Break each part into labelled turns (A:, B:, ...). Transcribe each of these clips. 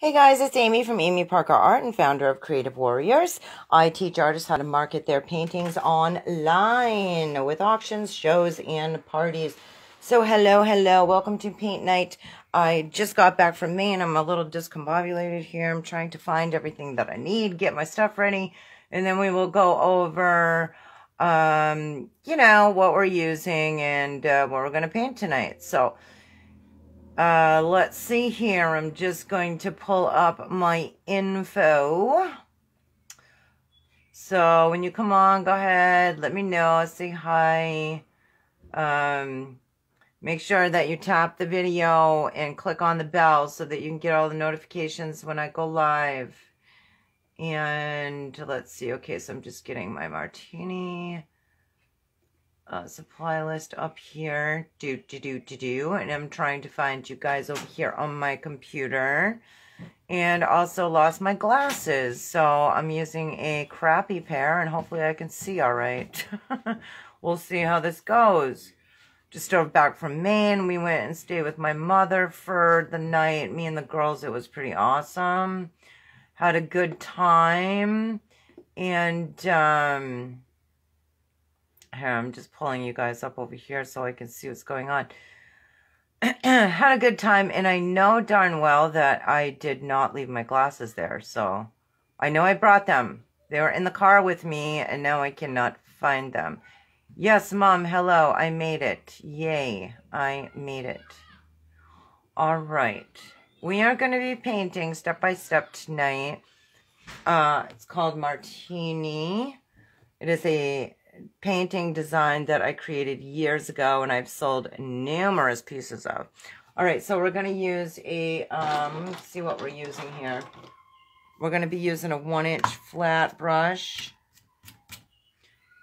A: Hey guys, it's Amy from Amy Parker Art and founder of Creative Warriors. I teach artists how to market their paintings online with auctions, shows, and parties. So hello, hello, welcome to Paint Night. I just got back from Maine. I'm a little discombobulated here. I'm trying to find everything that I need, get my stuff ready, and then we will go over, um, you know, what we're using and uh, what we're going to paint tonight. So, uh, let's see here. I'm just going to pull up my info. So when you come on, go ahead. Let me know. Say hi. Um, make sure that you tap the video and click on the bell so that you can get all the notifications when I go live. And let's see. Okay, so I'm just getting my martini uh, supply list up here. Do, do, do, do, do. And I'm trying to find you guys over here on my computer. And also lost my glasses. So I'm using a crappy pair and hopefully I can see all right. we'll see how this goes. Just drove back from Maine. We went and stayed with my mother for the night. Me and the girls, it was pretty awesome. Had a good time. And, um, here, I'm just pulling you guys up over here so I can see what's going on. Had a good time, and I know darn well that I did not leave my glasses there, so I know I brought them. They were in the car with me, and now I cannot find them. Yes, Mom, hello, I made it. Yay, I made it. All right. We are going to be painting step by step tonight. Uh, it's called Martini. It is a painting design that I created years ago and I've sold numerous pieces of. All right, so we're going to use a, um, let's see what we're using here. We're going to be using a one inch flat brush.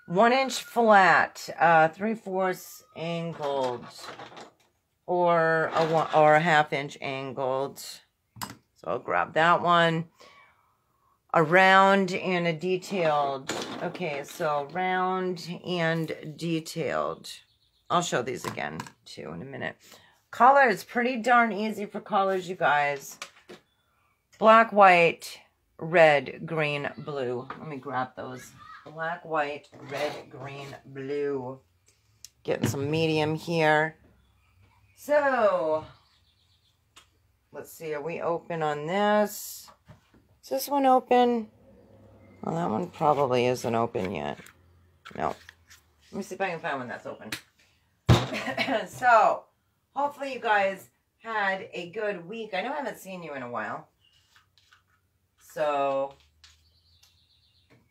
A: One inch flat, uh, three fourths angled, or a one, or a half inch angled. So I'll grab that one a round and a detailed. Okay, so round and detailed. I'll show these again, too, in a minute. Colors, pretty darn easy for colors, you guys. Black, white, red, green, blue. Let me grab those. Black, white, red, green, blue. Getting some medium here. So, let's see, are we open on this? Is this one open? Well, that one probably isn't open yet. No. Let me see if I can find one that's open. so, hopefully you guys had a good week. I know I haven't seen you in a while. So,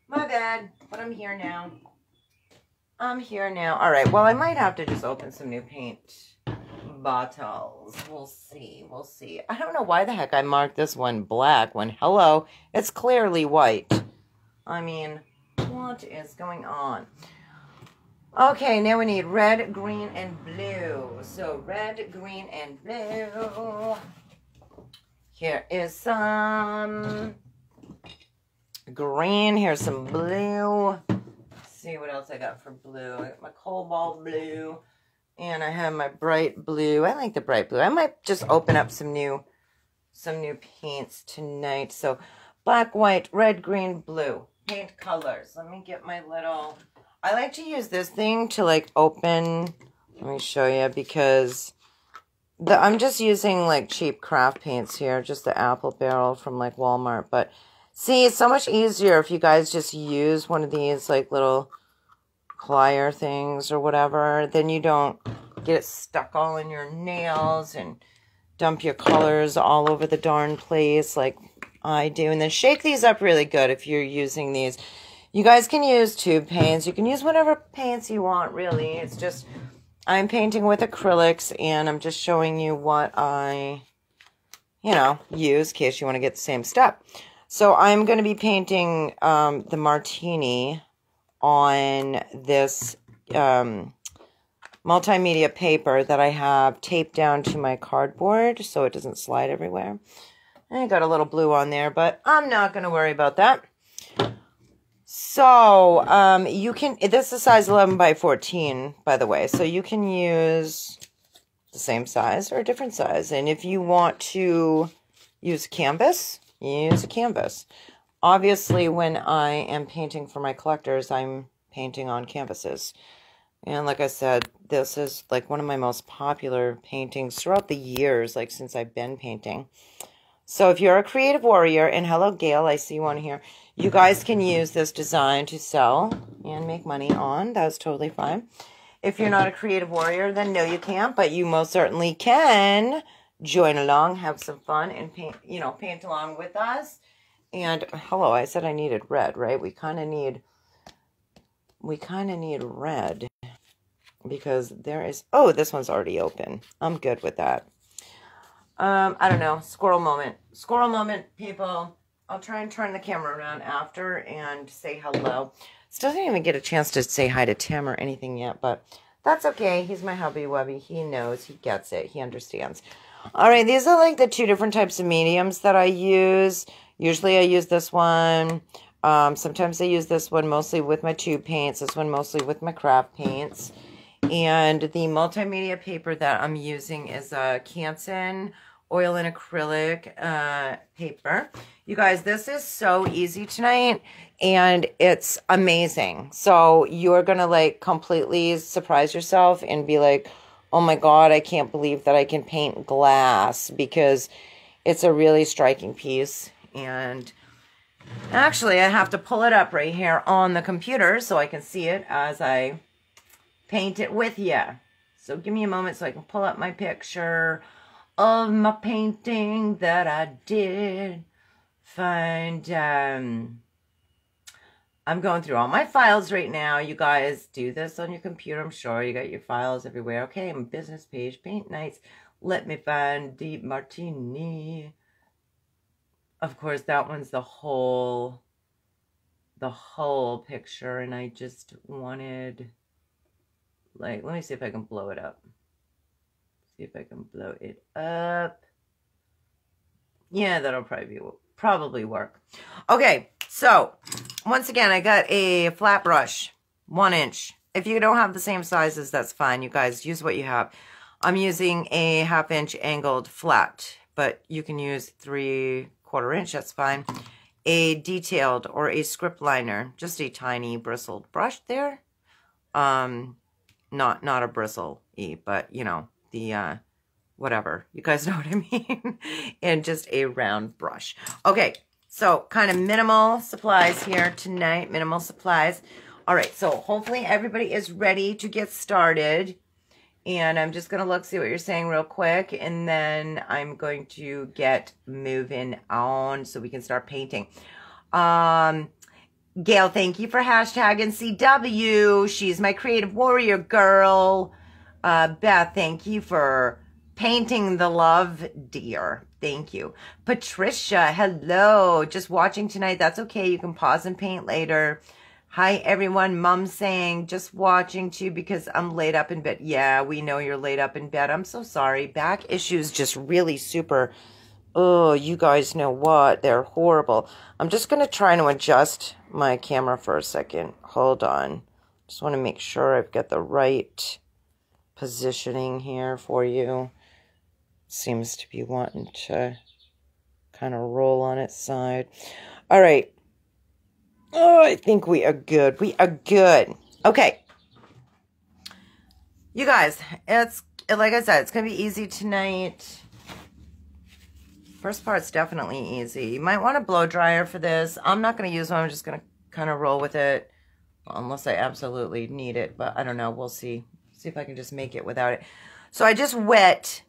A: my bad, but I'm here now. I'm here now. All right, well, I might have to just open some new paint bottles. We'll see. We'll see. I don't know why the heck I marked this one black when, hello, it's clearly white. I mean, what is going on? Okay, now we need red, green, and blue. So red, green, and blue. Here is some green. Here's some blue. Let's see what else I got for blue. I got my cobalt blue. And I have my bright blue. I like the bright blue. I might just open up some new some new paints tonight. So black, white, red, green, blue. Paint colors. Let me get my little... I like to use this thing to like open... Let me show you because the, I'm just using like cheap craft paints here. Just the apple barrel from like Walmart. But see, it's so much easier if you guys just use one of these like little plier things or whatever, then you don't get it stuck all in your nails and dump your colors all over the darn place like I do. And then shake these up really good if you're using these. You guys can use tube paints. You can use whatever paints you want, really. It's just, I'm painting with acrylics, and I'm just showing you what I, you know, use in case you want to get the same step. So I'm going to be painting um, the Martini on this um, multimedia paper that I have taped down to my cardboard so it doesn't slide everywhere. I got a little blue on there, but I'm not going to worry about that. So, um, you can, this is size 11 by 14, by the way. So you can use the same size or a different size. And if you want to use canvas, use a canvas. Obviously, when I am painting for my collectors, I'm painting on canvases. And like I said, this is like one of my most popular paintings throughout the years, like since I've been painting. So if you're a creative warrior, and hello, Gail, I see one here. You guys can use this design to sell and make money on. That's totally fine. If you're not a creative warrior, then no, you can't. But you most certainly can join along, have some fun, and paint, you know, paint along with us. And hello, I said I needed red, right? We kind of need, we kind of need red because there is, oh, this one's already open. I'm good with that. Um, I don't know. Squirrel moment. Squirrel moment, people. I'll try and turn the camera around after and say hello. Still didn't even get a chance to say hi to Tim or anything yet, but that's okay. He's my hubby wubby. He knows. He gets it. He understands. All right, these are like the two different types of mediums that I use. Usually I use this one. Um, sometimes I use this one mostly with my tube paints. This one mostly with my craft paints. And the multimedia paper that I'm using is a Canson oil and acrylic uh, paper. You guys, this is so easy tonight and it's amazing. So you're going to like completely surprise yourself and be like, oh my God, I can't believe that I can paint glass because it's a really striking piece. And actually, I have to pull it up right here on the computer so I can see it as I paint it with you. So give me a moment so I can pull up my picture of my painting that I did find. Um, I'm going through all my files right now. You guys do this on your computer, I'm sure. You got your files everywhere. Okay, my business page, paint nights. Let me find the Martini. Of course, that one's the whole, the whole picture. And I just wanted like, let me see if I can blow it up. See if I can blow it up. Yeah, that'll probably be, probably work. Okay, so once again, I got a flat brush, one inch. If you don't have the same sizes, that's fine. You guys use what you have. I'm using a half inch angled flat, but you can use three quarter inch, that's fine. A detailed or a script liner, just a tiny bristled brush there. Um, not not a bristle e, but you know the uh, whatever. You guys know what I mean? and just a round brush. Okay, so kind of minimal supplies here tonight. Minimal supplies. All right, so hopefully everybody is ready to get started. And I'm just going to look, see what you're saying real quick. And then I'm going to get moving on so we can start painting. Um, Gail, thank you for hashtagging CW. She's my creative warrior girl. Uh, Beth, thank you for painting the love dear. Thank you. Patricia, hello. Just watching tonight. That's okay. You can pause and paint later. Hi, everyone. Mom saying, just watching too because I'm laid up in bed. Yeah, we know you're laid up in bed. I'm so sorry. Back issues just really super. Oh, you guys know what? They're horrible. I'm just going to try to adjust my camera for a second. Hold on. Just want to make sure I've got the right positioning here for you. Seems to be wanting to kind of roll on its side. All right. Oh, I think we are good. We are good. Okay. You guys, it's like I said, it's going to be easy tonight. First part's definitely easy. You might want a blow dryer for this. I'm not going to use one. I'm just going to kind of roll with it. Unless I absolutely need it. But I don't know. We'll see. See if I can just make it without it. So I just wet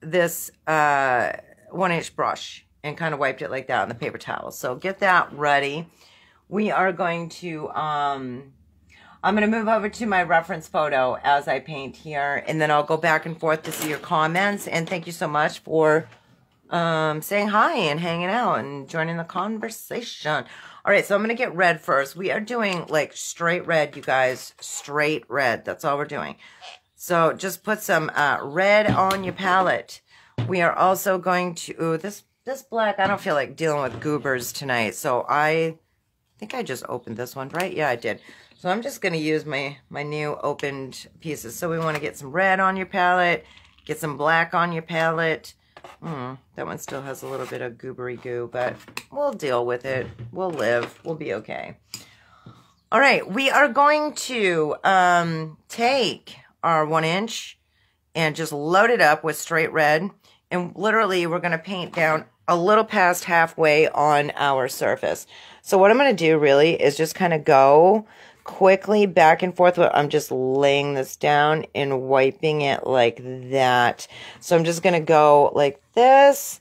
A: this uh, one inch brush and kind of wiped it like that on the paper towel. So get that ready. We are going to, um, I'm going to move over to my reference photo as I paint here. And then I'll go back and forth to see your comments. And thank you so much for um, saying hi and hanging out and joining the conversation. All right, so I'm going to get red first. We are doing like straight red, you guys. Straight red. That's all we're doing. So just put some uh, red on your palette. We are also going to, ooh, this, this black, I don't feel like dealing with goobers tonight. So I think I just opened this one, right? Yeah, I did. So I'm just going to use my, my new opened pieces. So we want to get some red on your palette, get some black on your palette, Hmm, that one still has a little bit of goobery goo, but we'll deal with it. We'll live. We'll be okay. All right, we are going to um, take our one inch and just load it up with straight red. And literally, we're going to paint down a little past halfway on our surface. So what I'm going to do really is just kind of go quickly back and forth. I'm just laying this down and wiping it like that. So I'm just going to go like this.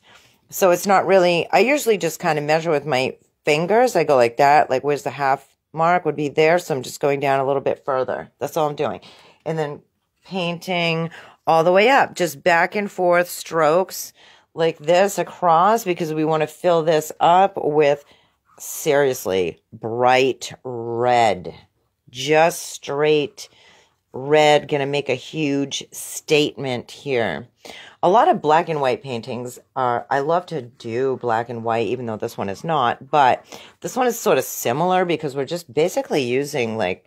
A: So it's not really, I usually just kind of measure with my fingers. I go like that, like where's the half mark would be there. So I'm just going down a little bit further. That's all I'm doing. And then painting all the way up, just back and forth strokes like this across because we want to fill this up with seriously bright red just straight red going to make a huge statement here. A lot of black and white paintings are, I love to do black and white, even though this one is not, but this one is sort of similar because we're just basically using like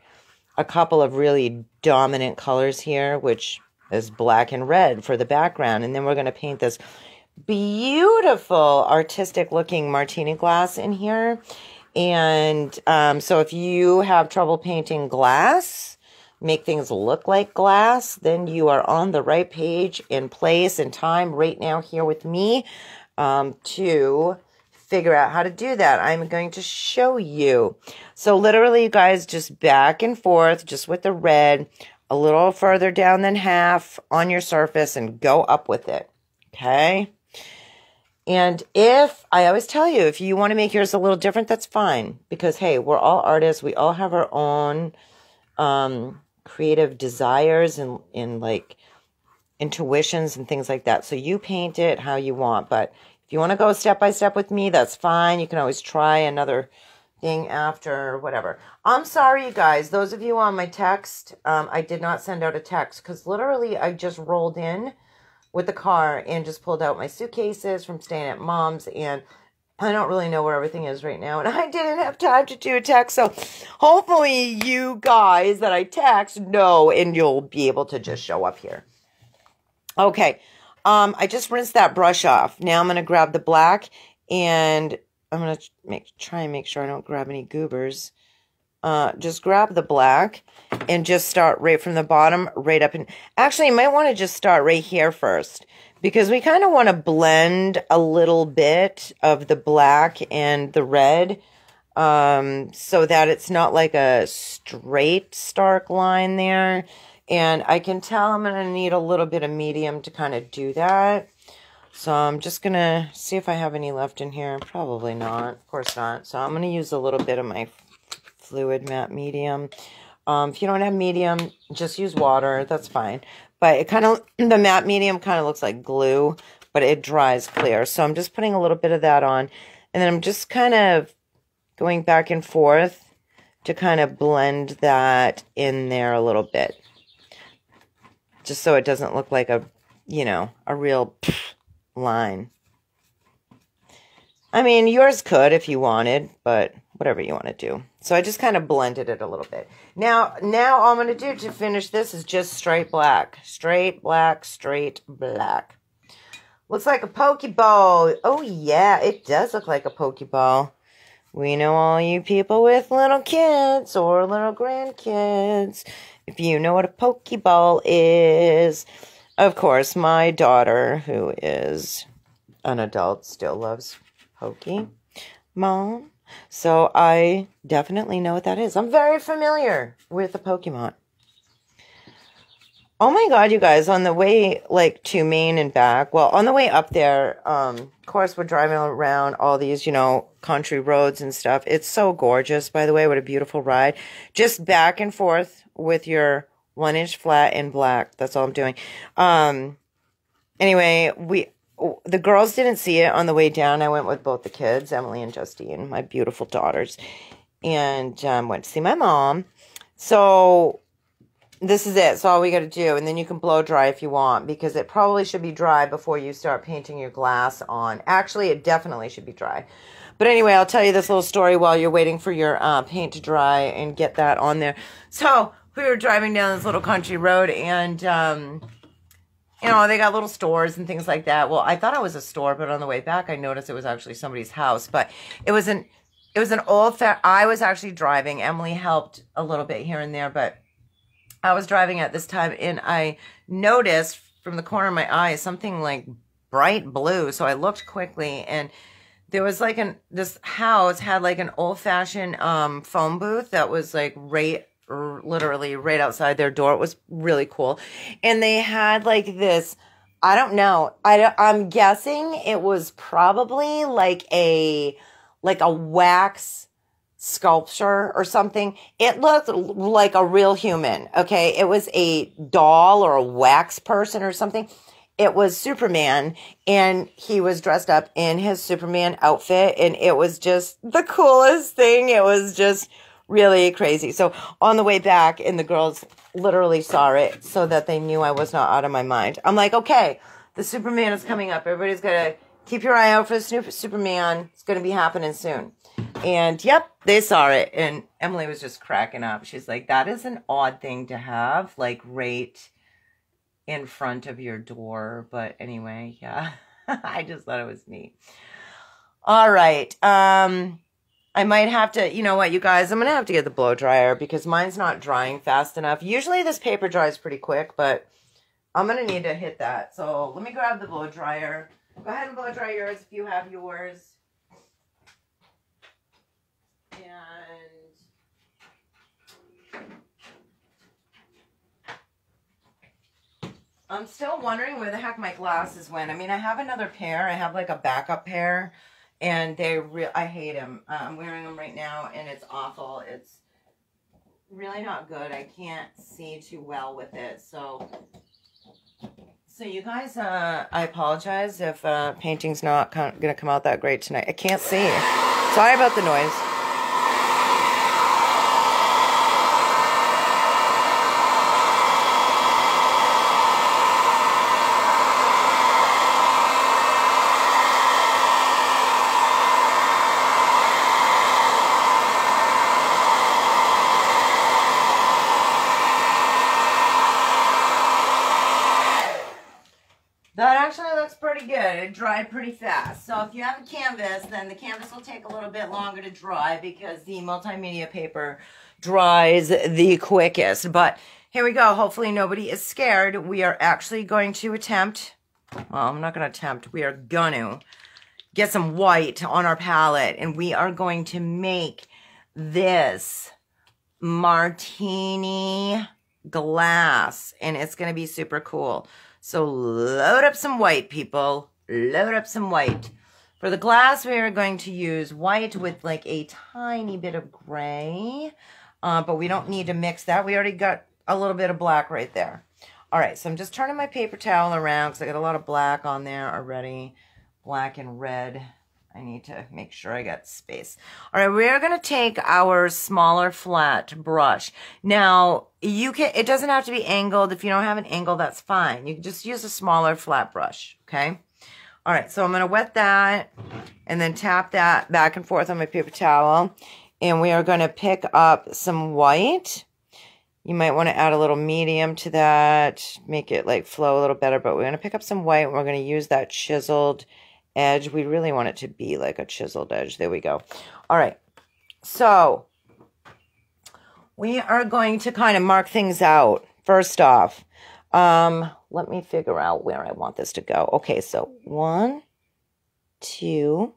A: a couple of really dominant colors here, which is black and red for the background. And then we're going to paint this beautiful artistic looking martini glass in here. And um, so if you have trouble painting glass, make things look like glass, then you are on the right page in place and time right now here with me um, to figure out how to do that. I'm going to show you. So literally, you guys just back and forth, just with the red, a little further down than half on your surface and go up with it. Okay. And if I always tell you, if you want to make yours a little different, that's fine because hey, we're all artists. We all have our own um, creative desires and in like intuitions and things like that. So you paint it how you want. But if you want to go step by step with me, that's fine. You can always try another thing after whatever. I'm sorry, you guys. Those of you on my text, um, I did not send out a text because literally I just rolled in with the car and just pulled out my suitcases from staying at mom's and I don't really know where everything is right now, and I didn't have time to do a text. So, hopefully, you guys that I text know, and you'll be able to just show up here. Okay, um, I just rinsed that brush off. Now I'm gonna grab the black, and I'm gonna make try and make sure I don't grab any goobers uh, just grab the black and just start right from the bottom right up. And actually, you might want to just start right here first because we kind of want to blend a little bit of the black and the red um, so that it's not like a straight stark line there. And I can tell I'm going to need a little bit of medium to kind of do that. So I'm just going to see if I have any left in here. Probably not. Of course not. So I'm going to use a little bit of my fluid matte medium. Um, if you don't have medium, just use water. That's fine. But it kind of, the matte medium kind of looks like glue, but it dries clear. So I'm just putting a little bit of that on. And then I'm just kind of going back and forth to kind of blend that in there a little bit. Just so it doesn't look like a, you know, a real line. I mean, yours could if you wanted, but whatever you want to do. So I just kind of blended it a little bit. Now, now all I'm going to do to finish this is just straight black. Straight black, straight black. Looks like a Pokeball. Oh, yeah, it does look like a Pokeball. We know all you people with little kids or little grandkids. If you know what a Pokeball is. Of course, my daughter, who is an adult, still loves Pokemon. So I definitely know what that is. I'm very familiar with the Pokemon. Oh my god, you guys, on the way like to Maine and back, well, on the way up there, um, of course we're driving around all these, you know, country roads and stuff. It's so gorgeous, by the way, what a beautiful ride. Just back and forth with your one inch flat in black. That's all I'm doing. Um anyway, we the girls didn't see it on the way down. I went with both the kids, Emily and Justine, my beautiful daughters, and um, went to see my mom. So this is it. So all we got to do, and then you can blow dry if you want, because it probably should be dry before you start painting your glass on. Actually, it definitely should be dry. But anyway, I'll tell you this little story while you're waiting for your uh, paint to dry and get that on there. So we were driving down this little country road, and um, you know, they got little stores and things like that. Well, I thought it was a store, but on the way back, I noticed it was actually somebody's house. But it was an it was an old. I was actually driving. Emily helped a little bit here and there, but I was driving at this time, and I noticed from the corner of my eye something like bright blue. So I looked quickly, and there was like an this house had like an old fashioned um phone booth that was like right literally right outside their door. It was really cool. And they had like this, I don't know. I, I'm guessing it was probably like a, like a wax sculpture or something. It looked like a real human. Okay. It was a doll or a wax person or something. It was Superman and he was dressed up in his Superman outfit and it was just the coolest thing. It was just, really crazy. So on the way back, and the girls literally saw it so that they knew I was not out of my mind. I'm like, okay, the Superman is coming up. Everybody's gonna keep your eye out for the Superman. It's gonna be happening soon. And yep, they saw it. And Emily was just cracking up. She's like, that is an odd thing to have, like right in front of your door. But anyway, yeah, I just thought it was neat. All right. Um, I might have to, you know what, you guys, I'm going to have to get the blow dryer because mine's not drying fast enough. Usually this paper dries pretty quick, but I'm going to need to hit that. So let me grab the blow dryer. Go ahead and blow dry yours if you have yours. And I'm still wondering where the heck my glasses went. I mean, I have another pair. I have like a backup pair and they real I hate them. Uh, I'm wearing them right now, and it's awful. It's really not good. I can't see too well with it, so. So you guys, uh, I apologize if uh, painting's not going to come out that great tonight. I can't see. Sorry about the noise. Dried pretty fast. So if you have a canvas, then the canvas will take a little bit longer to dry because the multimedia paper dries the quickest. But here we go. Hopefully nobody is scared. We are actually going to attempt, well, I'm not going to attempt, we are going to get some white on our palette and we are going to make this martini glass and it's going to be super cool. So load up some white, people load up some white. For the glass, we are going to use white with like a tiny bit of gray, uh, but we don't need to mix that. We already got a little bit of black right there. All right, so I'm just turning my paper towel around because I got a lot of black on there already, black and red. I need to make sure I got space. All right, we're going to take our smaller flat brush. Now, you can, it doesn't have to be angled. If you don't have an angle, that's fine. You can just use a smaller flat brush, okay? All right, so I'm going to wet that and then tap that back and forth on my paper towel. And we are going to pick up some white. You might want to add a little medium to that, make it like flow a little better. But we're going to pick up some white and we're going to use that chiseled edge. We really want it to be like a chiseled edge. There we go. All right, so we are going to kind of mark things out. First off, um, let me figure out where I want this to go. Okay, so one, two,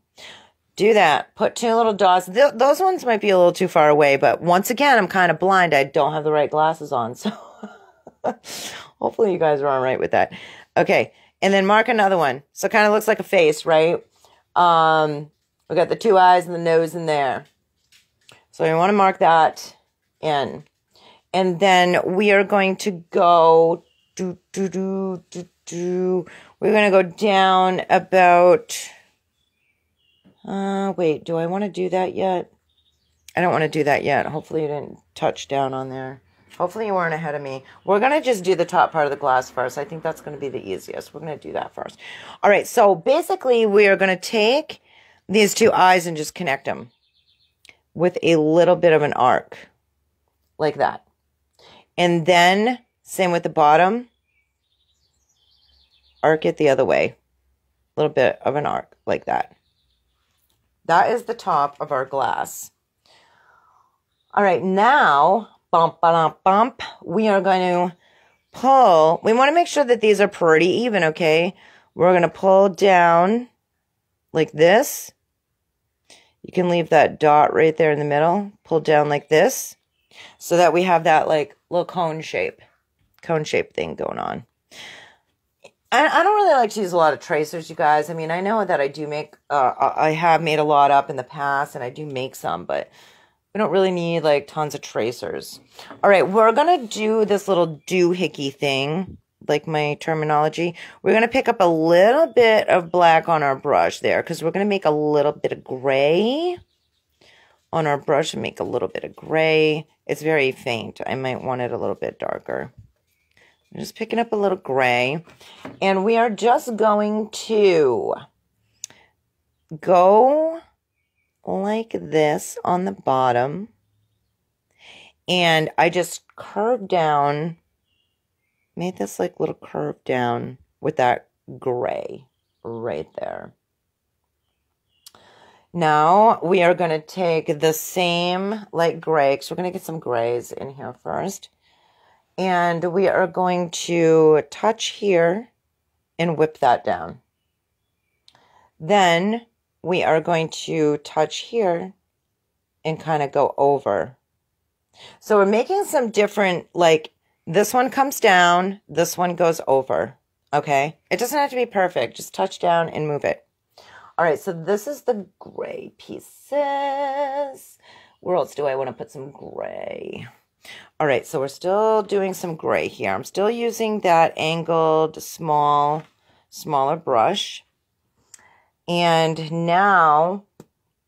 A: do that. Put two little dots. Th those ones might be a little too far away, but once again, I'm kind of blind. I don't have the right glasses on, so hopefully you guys are all right with that. Okay, and then mark another one. So it kind of looks like a face, right? Um, we got the two eyes and the nose in there. So you want to mark that in. And then we are going to go do, do, do, do, do. We're going to go down about, uh, wait, do I want to do that yet? I don't want to do that yet. Hopefully you didn't touch down on there. Hopefully you weren't ahead of me. We're going to just do the top part of the glass first. I think that's going to be the easiest. We're going to do that first. All right. So basically we are going to take these two eyes and just connect them with a little bit of an arc like that. And then same with the bottom. arc it the other way. A little bit of an arc like that. That is the top of our glass. All right, now, bump, bump, bump, we are going to pull. We want to make sure that these are pretty even, okay? We're going to pull down like this. You can leave that dot right there in the middle. Pull down like this so that we have that like little cone shape, cone shape thing going on. I, I don't really like to use a lot of tracers, you guys. I mean, I know that I do make, uh, I have made a lot up in the past and I do make some, but we don't really need like tons of tracers. All right, we're going to do this little doohickey thing, like my terminology. We're going to pick up a little bit of black on our brush there because we're going to make a little bit of gray on our brush and make a little bit of gray. It's very faint. I might want it a little bit darker. I'm just picking up a little gray. And we are just going to go like this on the bottom. And I just curved down, made this like little curve down with that gray right there. Now we are going to take the same light gray, because we're going to get some grays in here first. And we are going to touch here and whip that down. Then we are going to touch here and kind of go over. So we're making some different, like this one comes down, this one goes over. Okay. It doesn't have to be perfect. Just touch down and move it. All right. So this is the gray pieces. Where else do I want to put some gray? All right, so we're still doing some gray here. I'm still using that angled small, smaller brush. And now,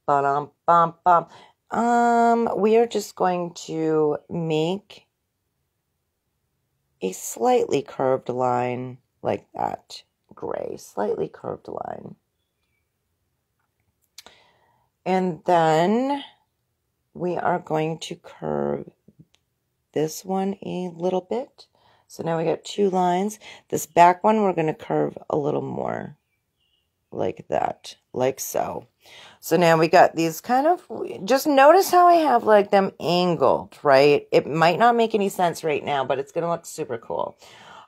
A: bum, bum, bum, um, we are just going to make a slightly curved line like that. Gray, slightly curved line. And then we are going to curve this one a little bit. So now we got two lines. This back one, we're going to curve a little more like that, like so. So now we got these kind of, just notice how I have like them angled, right? It might not make any sense right now, but it's going to look super cool.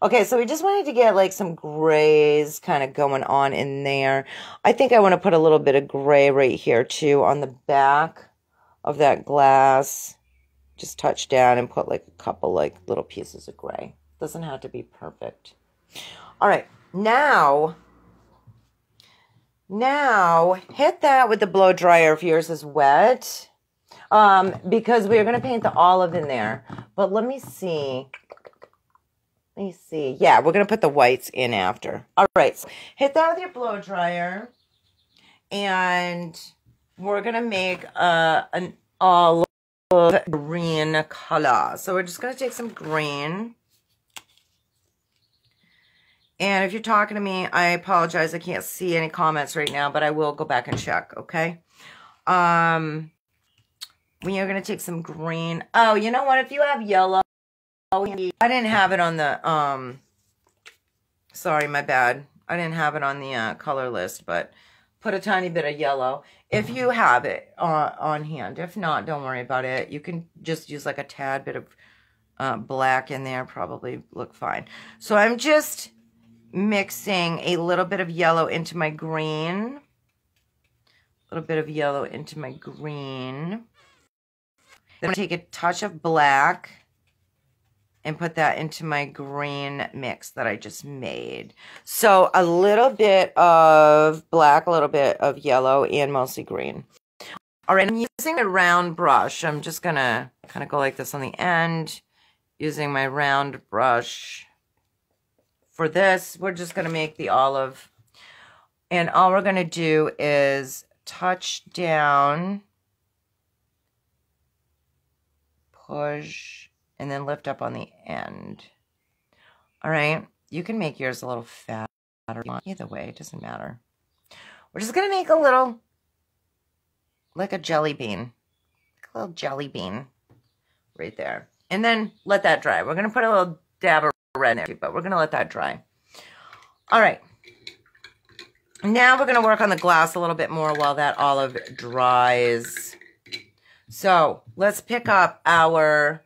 A: Okay, so we just wanted to get like some grays kind of going on in there. I think I want to put a little bit of gray right here too on the back of that glass just touch down and put like a couple like little pieces of gray. Doesn't have to be perfect. All right, now, now hit that with the blow dryer if yours is wet. Um, because we're going to paint the olive in there. But let me see. Let me see. Yeah, we're going to put the whites in after. All right, so hit that with your blow dryer. And we're going to make uh, an olive green color. So we're just going to take some green. And if you're talking to me, I apologize. I can't see any comments right now, but I will go back and check, okay? Um, we are going to take some green. Oh, you know what? If you have yellow, I didn't have it on the, um, sorry, my bad. I didn't have it on the uh, color list, but put a tiny bit of yellow if you have it uh, on hand. If not, don't worry about it. You can just use like a tad bit of uh, black in there, probably look fine. So I'm just mixing a little bit of yellow into my green. A little bit of yellow into my green. Then I take a touch of black and put that into my green mix that I just made. So a little bit of black, a little bit of yellow, and mostly green. All right, I'm using a round brush. I'm just going to kind of go like this on the end using my round brush. For this, we're just going to make the olive. And all we're going to do is touch down, push, and then lift up on the end. All right, you can make yours a little fatter. Either way, it doesn't matter. We're just going to make a little, like a jelly bean. a little jelly bean right there. And then let that dry. We're going to put a little dab of red in there, but we're going to let that dry. All right. Now we're going to work on the glass a little bit more while that olive dries. So let's pick up our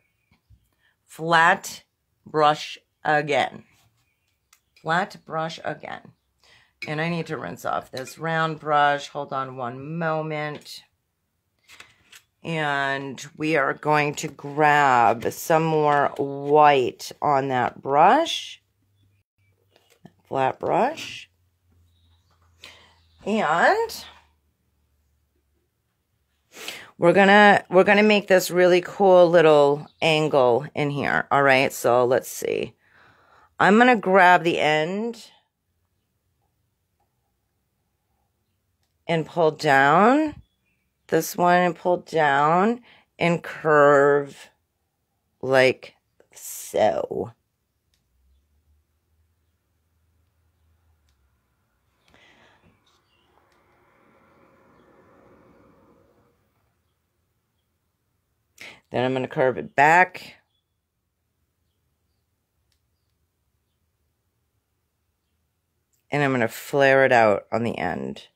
A: flat brush again. Flat brush again. And I need to rinse off this round brush. Hold on one moment. And we are going to grab some more white on that brush. Flat brush. And we're gonna we're gonna make this really cool little angle in here. All right, so let's see. I'm gonna grab the end and pull down this one and pull down and curve like so. Then I'm going to curve it back. And I'm going to flare it out on the end.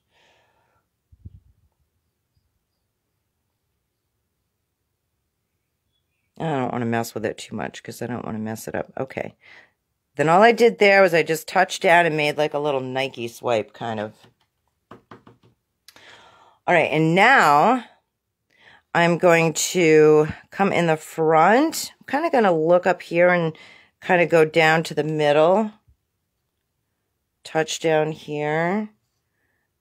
A: I don't want to mess with it too much because I don't want to mess it up. Okay. Then all I did there was I just touched down and made like a little Nike swipe kind of. All right. And now I'm going to come in the front. I'm kind of going to look up here and kind of go down to the middle. Touch down here.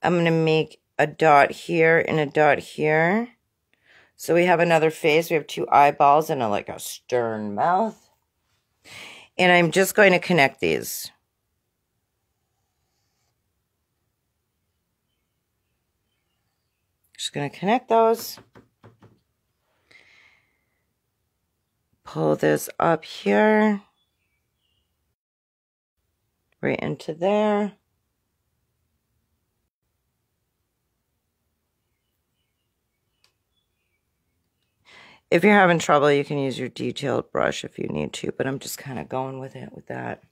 A: I'm going to make a dot here and a dot here. So we have another face. We have two eyeballs and a, like a stern mouth. And I'm just going to connect these. Just going to connect those. Pull this up here. Right into there. If you're having trouble, you can use your detailed brush if you need to, but I'm just kind of going with it with that.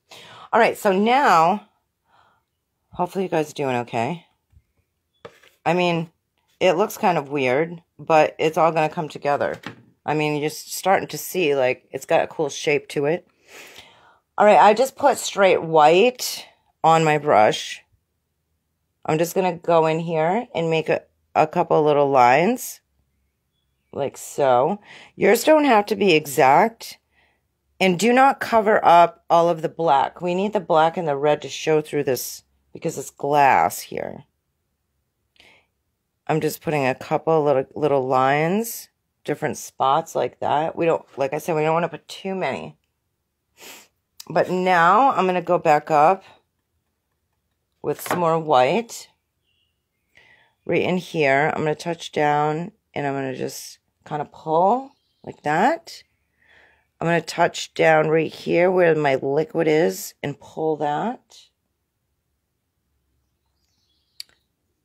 A: All right, so now, hopefully you guys are doing okay. I mean, it looks kind of weird, but it's all going to come together. I mean, you're starting to see, like, it's got a cool shape to it. All right, I just put straight white on my brush. I'm just going to go in here and make a, a couple little lines like so. Yours don't have to be exact. And do not cover up all of the black. We need the black and the red to show through this because it's glass here. I'm just putting a couple little little lines, different spots like that. We don't, like I said, we don't want to put too many. But now I'm going to go back up with some more white. Right in here, I'm going to touch down and I'm going to just kind of pull like that. I'm going to touch down right here where my liquid is and pull that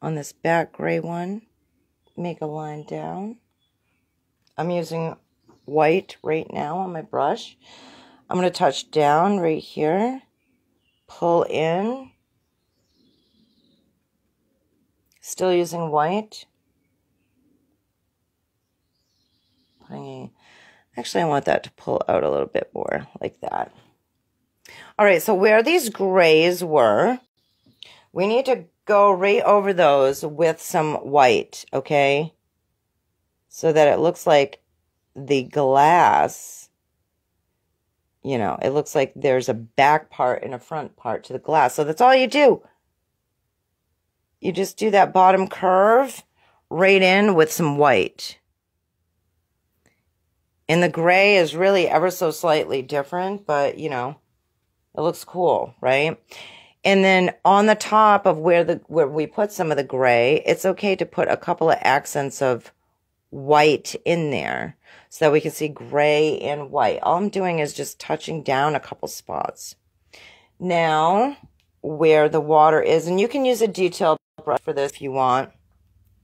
A: on this back gray one. Make a line down. I'm using white right now on my brush. I'm going to touch down right here, pull in, still using white, actually I want that to pull out a little bit more like that. All right, so where these grays were, we need to go right over those with some white, okay? So that it looks like the glass, you know, it looks like there's a back part and a front part to the glass. So that's all you do. You just do that bottom curve right in with some white. And the gray is really ever so slightly different, but you know, it looks cool, right? And then on the top of where the where we put some of the gray, it's okay to put a couple of accents of white in there so that we can see gray and white. All I'm doing is just touching down a couple spots. Now, where the water is, and you can use a detail brush for this if you want,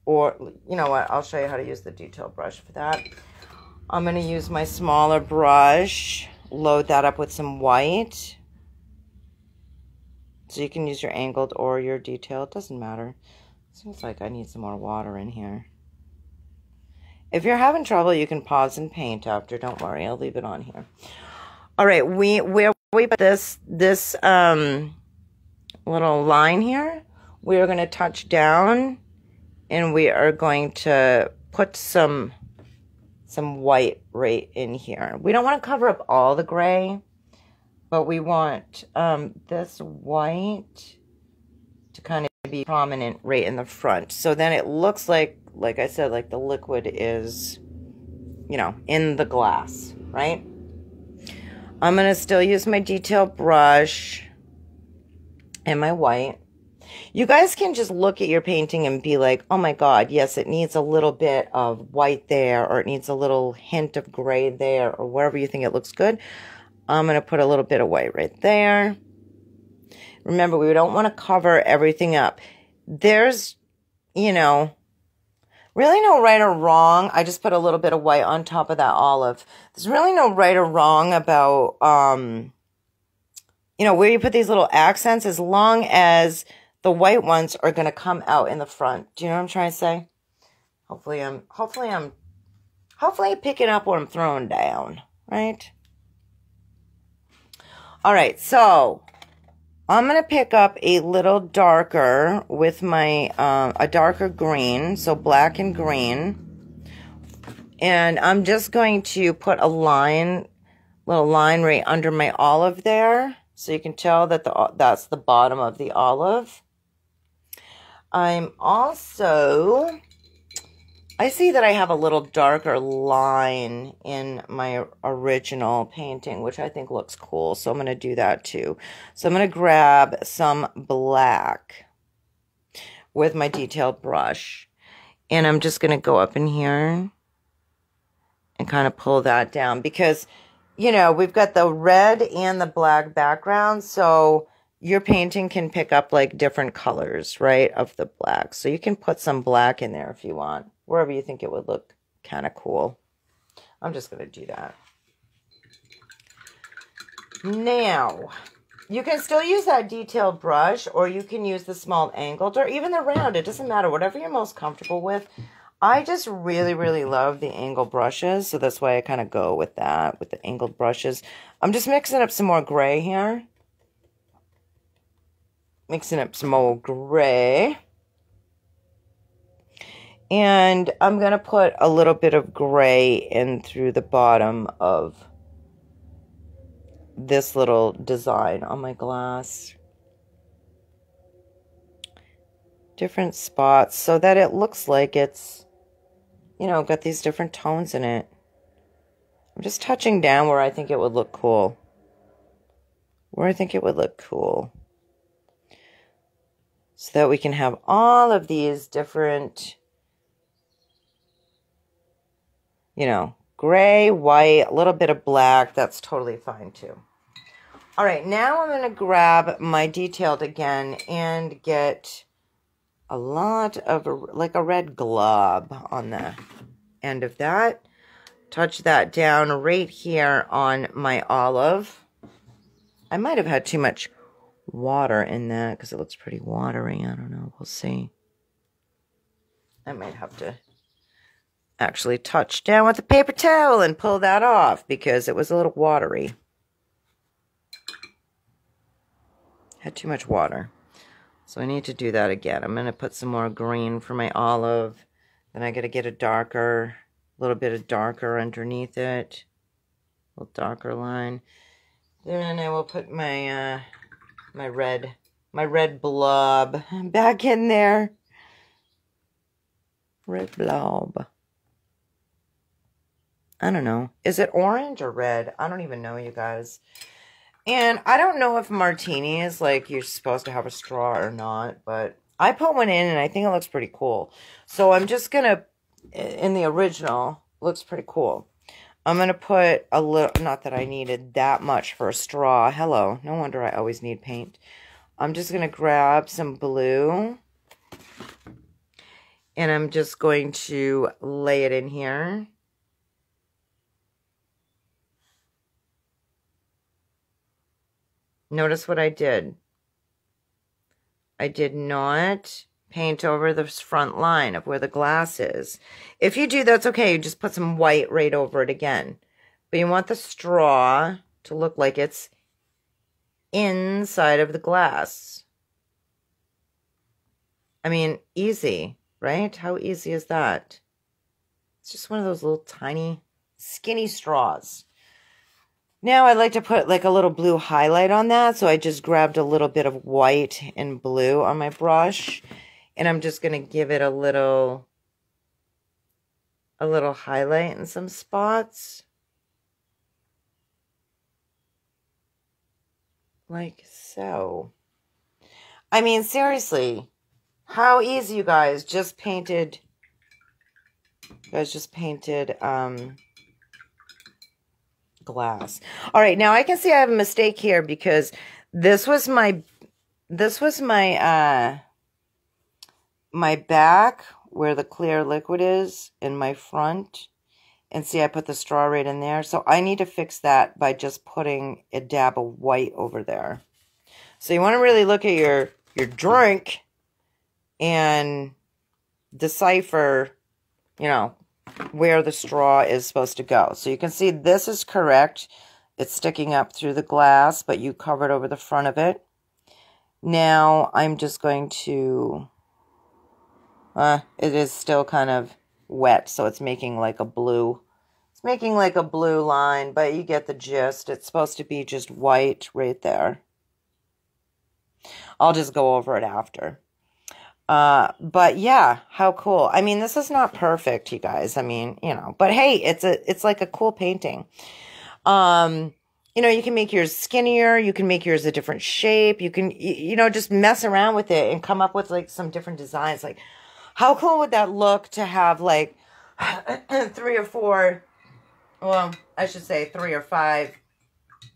A: or you know what, I'll show you how to use the detail brush for that. I'm going to use my smaller brush, load that up with some white. So you can use your angled or your detail. It doesn't matter. Seems like I need some more water in here. If you're having trouble, you can pause and paint after. Don't worry, I'll leave it on here. All right, we where we put this this um little line here, we are going to touch down and we are going to put some some white right in here. We don't want to cover up all the gray, but we want um, this white to kind of be prominent right in the front. So then it looks like, like I said, like the liquid is, you know, in the glass, right? I'm going to still use my detail brush and my white. You guys can just look at your painting and be like, oh my God, yes, it needs a little bit of white there, or it needs a little hint of gray there, or wherever you think it looks good. I'm going to put a little bit of white right there. Remember, we don't want to cover everything up. There's, you know, really no right or wrong. I just put a little bit of white on top of that olive. There's really no right or wrong about, um, you know, where you put these little accents as long as the white ones are going to come out in the front. Do you know what I'm trying to say? Hopefully I'm, hopefully I'm, hopefully picking up what I'm throwing down, right? All right, so I'm going to pick up a little darker with my, uh, a darker green, so black and green. And I'm just going to put a line, little line right under my olive there. So you can tell that the that's the bottom of the olive. I'm also, I see that I have a little darker line in my original painting, which I think looks cool. So I'm going to do that too. So I'm going to grab some black with my detailed brush. And I'm just going to go up in here and kind of pull that down because, you know, we've got the red and the black background. So your painting can pick up like different colors, right, of the black. So you can put some black in there if you want, wherever you think it would look kind of cool. I'm just going to do that. Now, you can still use that detailed brush or you can use the small angled or even the round. It doesn't matter, whatever you're most comfortable with. I just really, really love the angled brushes, so that's why I kind of go with that, with the angled brushes. I'm just mixing up some more gray here mixing up some more gray. And I'm going to put a little bit of gray in through the bottom of this little design on my glass. Different spots so that it looks like it's, you know, got these different tones in it. I'm just touching down where I think it would look cool. Where I think it would look cool so that we can have all of these different, you know, gray, white, a little bit of black. That's totally fine too. All right, now I'm going to grab my detailed again and get a lot of, like a red glob on the end of that. Touch that down right here on my olive. I might have had too much water in that because it looks pretty watery. I don't know. We'll see. I might have to actually touch down with a paper towel and pull that off because it was a little watery. Had too much water. So I need to do that again. I'm going to put some more green for my olive. Then I got to get a darker, a little bit of darker underneath it. A little darker line. Then I will put my uh, my red, my red blob back in there. Red blob. I don't know. Is it orange or red? I don't even know, you guys. And I don't know if martini is like you're supposed to have a straw or not, but I put one in and I think it looks pretty cool. So I'm just going to, in the original, looks pretty cool. I'm going to put a little, not that I needed that much for a straw. Hello. No wonder I always need paint. I'm just going to grab some blue. And I'm just going to lay it in here. Notice what I did. I did not paint over the front line of where the glass is. If you do, that's okay. You just put some white right over it again. But you want the straw to look like it's inside of the glass. I mean, easy, right? How easy is that? It's just one of those little tiny, skinny straws. Now I'd like to put like a little blue highlight on that. So I just grabbed a little bit of white and blue on my brush. And I'm just going to give it a little, a little highlight in some spots. Like so. I mean, seriously, how easy you guys just painted, you guys just painted, um, glass. All right, now I can see I have a mistake here because this was my this was my uh my back where the clear liquid is in my front. And see, I put the straw right in there. So I need to fix that by just putting a dab of white over there. So you want to really look at your, your drink and decipher, you know, where the straw is supposed to go. So you can see this is correct. It's sticking up through the glass, but you covered over the front of it. Now I'm just going to, uh, it is still kind of wet, so it's making like a blue, it's making like a blue line, but you get the gist. It's supposed to be just white right there. I'll just go over it after. Uh, but yeah, how cool. I mean, this is not perfect, you guys. I mean, you know, but hey, it's a, it's like a cool painting. Um, you know, you can make yours skinnier. You can make yours a different shape. You can, you, know, just mess around with it and come up with like some different designs. Like, how cool would that look to have like three or four, well, I should say three or five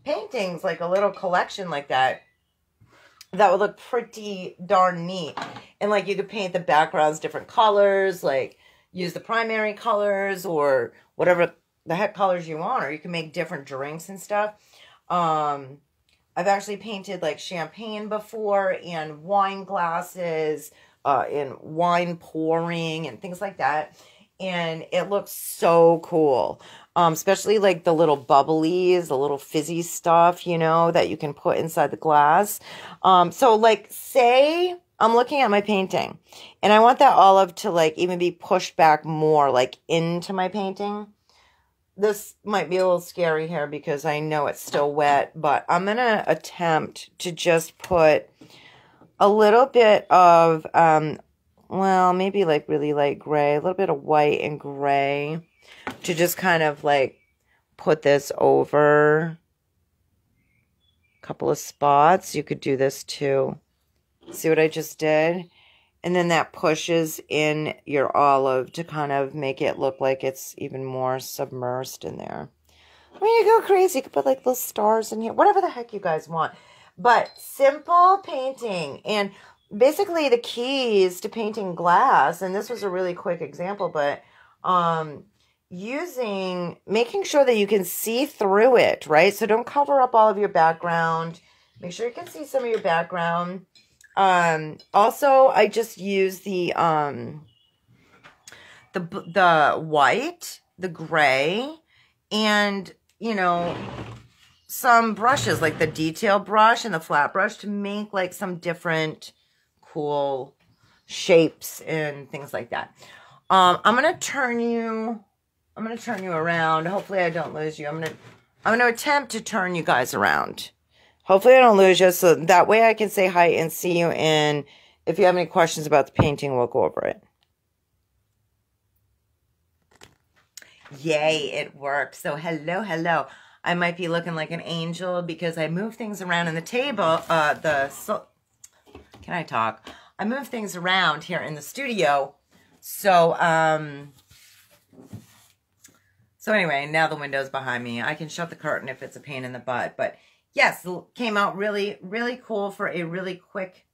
A: paintings, like a little collection like that that would look pretty darn neat. And like you could paint the backgrounds different colors, like use the primary colors or whatever the heck colors you want, or you can make different drinks and stuff. Um, I've actually painted like champagne before and wine glasses, uh, and wine pouring and things like that. And it looks so cool um, especially like the little bubblies, the little fizzy stuff, you know, that you can put inside the glass. Um, so like say I'm looking at my painting and I want that olive to like even be pushed back more like into my painting. This might be a little scary here because I know it's still wet, but I'm going to attempt to just put a little bit of, um, well, maybe like really light gray, a little bit of white and gray to just kind of like put this over a couple of spots. You could do this too. See what I just did? And then that pushes in your olive to kind of make it look like it's even more submersed in there. I mean, you go crazy. You could put like little stars in here, whatever the heck you guys want. But simple painting. And basically the keys to painting glass, and this was a really quick example, but um, using making sure that you can see through it, right? So don't cover up all of your background. Make sure you can see some of your background. Um, also, I just use the um, the the white, the gray, and you know some brushes like the detail brush and the flat brush to make like some different cool shapes and things like that. Um, I'm gonna turn you I'm going to turn you around. Hopefully I don't lose you. I'm going to I'm going to attempt to turn you guys around. Hopefully I don't lose you so that way I can say hi and see you and if you have any questions about the painting, we'll go over it. Yay, it works. So hello, hello. I might be looking like an angel because I move things around in the table. Uh, the so, Can I talk? I move things around here in the studio. So, um, so anyway, now the window's behind me. I can shut the curtain if it's a pain in the butt. But yes, came out really, really cool for a really quick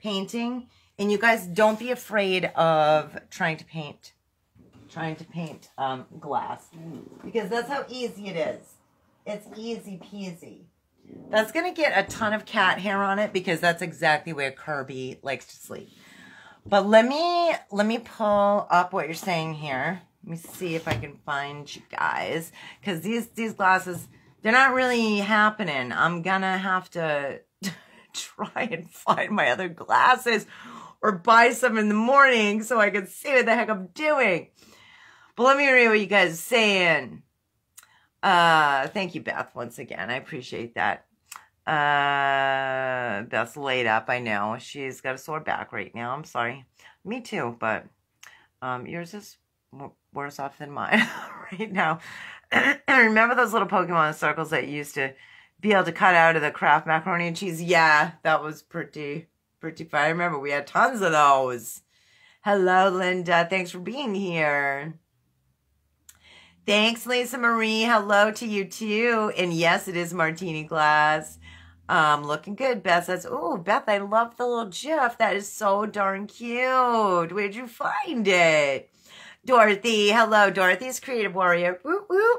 A: painting. And you guys don't be afraid of trying to paint, trying to paint um, glass. Because that's how easy it is. It's easy peasy. That's going to get a ton of cat hair on it because that's exactly where Kirby likes to sleep. But let me, let me pull up what you're saying here. Let me see if I can find you guys. Because these, these glasses, they're not really happening. I'm going to have to try and find my other glasses or buy some in the morning so I can see what the heck I'm doing. But let me read what you guys are saying. Uh, thank you, Beth, once again. I appreciate that. Uh, Beth's laid up. I know she's got a sore back right now. I'm sorry. Me too, but um, yours is worse off than mine right now. remember those little Pokemon circles that you used to be able to cut out of the Kraft macaroni and cheese? Yeah, that was pretty, pretty fun. I remember we had tons of those. Hello, Linda. Thanks for being here. Thanks, Lisa Marie. Hello to you too. And yes, it is martini glass. Um, looking good. Beth says, Oh, Beth, I love the little GIF. That is so darn cute. Where'd you find it? Dorothy. Hello, Dorothy's creative warrior. Woo woo.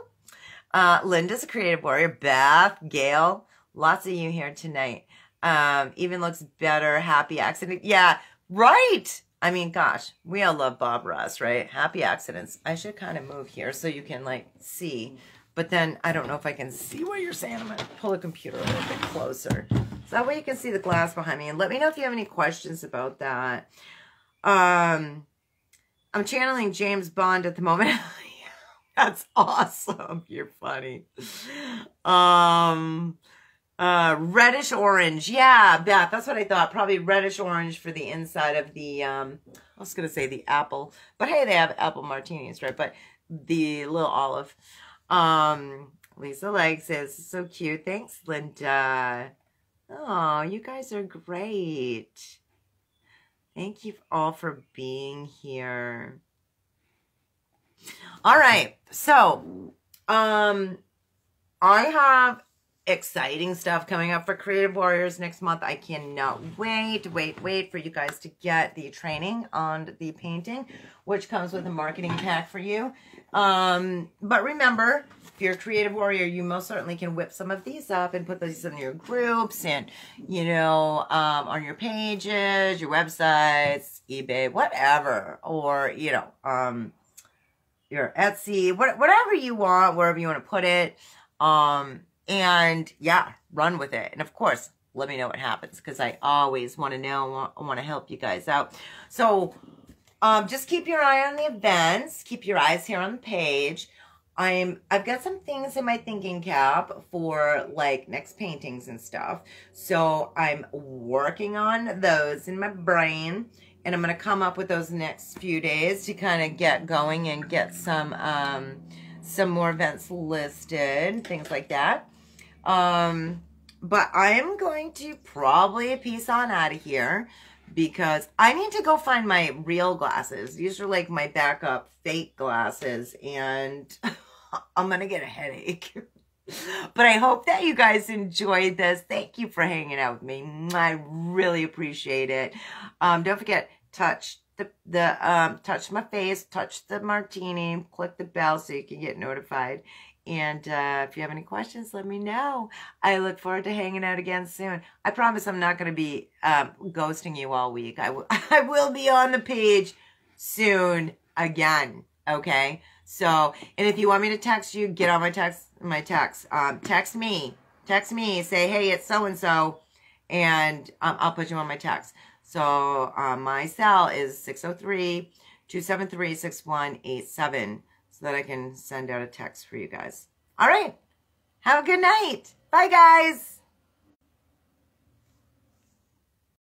A: Uh, Linda's a creative warrior. Beth, Gail, lots of you here tonight. Um, even looks better. Happy accident. Yeah, right. I mean, gosh, we all love Bob Ross, right? Happy accidents. I should kind of move here so you can like see but then I don't know if I can see what you're saying. I'm going to pull the computer a little bit closer. So that way you can see the glass behind me. And let me know if you have any questions about that. Um, I'm channeling James Bond at the moment. That's awesome. You're funny. Um, uh, reddish orange. Yeah, Beth, that's what I thought. Probably reddish orange for the inside of the, um, I was going to say the apple. But hey, they have apple martinis, right? But the little olive. Um, Lisa likes says, so cute. Thanks, Linda. Oh, you guys are great. Thank you all for being here. All right. So, um, I have exciting stuff coming up for Creative Warriors next month. I cannot wait, wait, wait for you guys to get the training on the painting, which comes with a marketing pack for you. Um, but remember, if you're a creative warrior, you most certainly can whip some of these up and put these in your groups and, you know, um, on your pages, your websites, eBay, whatever, or, you know, um, your Etsy, whatever you want, wherever you want to put it. Um, and yeah, run with it. And of course, let me know what happens because I always want to know, I want to help you guys out. So, um, just keep your eye on the events. Keep your eyes here on the page. I'm, I've got some things in my thinking cap for like next paintings and stuff. So I'm working on those in my brain and I'm going to come up with those next few days to kind of get going and get some, um, some more events listed, things like that. Um, but I am going to probably piece on out of here because I need to go find my real glasses. These are like my backup fake glasses and I'm going to get a headache. but I hope that you guys enjoyed this. Thank you for hanging out with me. I really appreciate it. Um, don't forget, touch the, the um, touch my face, touch the martini, click the bell so you can get notified. And uh, if you have any questions, let me know. I look forward to hanging out again soon. I promise I'm not going to be um, ghosting you all week. I, I will be on the page soon again. Okay. So, and if you want me to text you, get on my text, my text, um, text me, text me, say, hey, it's so-and-so, and um, I'll put you on my text. So, um, my cell is 603-273-6187 so that I can send out a text for you guys. All right. Have a good night. Bye, guys.